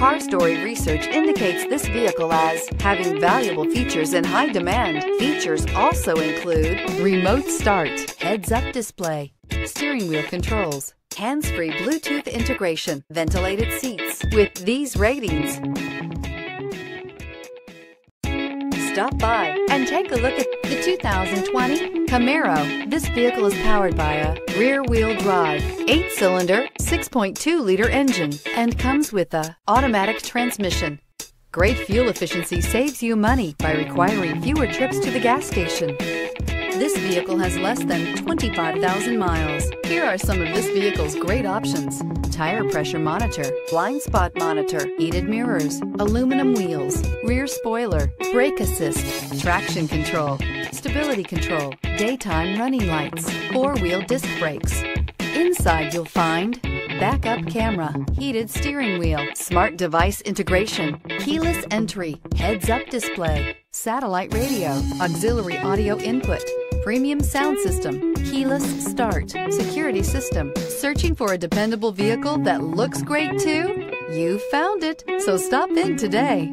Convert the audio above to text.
CarStory research indicates this vehicle as having valuable features in high demand. Features also include remote start, heads-up display, steering wheel controls, hands-free Bluetooth integration, ventilated seats. With these ratings, stop by and take a look at the 2020 Camaro. This vehicle is powered by a rear-wheel drive, 8-cylinder, 6.2-liter engine and comes with a automatic transmission. Great fuel efficiency saves you money by requiring fewer trips to the gas station. This vehicle has less than 25,000 miles. Here are some of this vehicle's great options. Tire pressure monitor, blind spot monitor, heated mirrors, aluminum wheels, spoiler, brake assist, traction control, stability control, daytime running lights, four-wheel disc brakes. Inside you'll find backup camera, heated steering wheel, smart device integration, keyless entry, heads-up display, satellite radio, auxiliary audio input, premium sound system, keyless start, security system. Searching for a dependable vehicle that looks great too? You found it, so stop in today.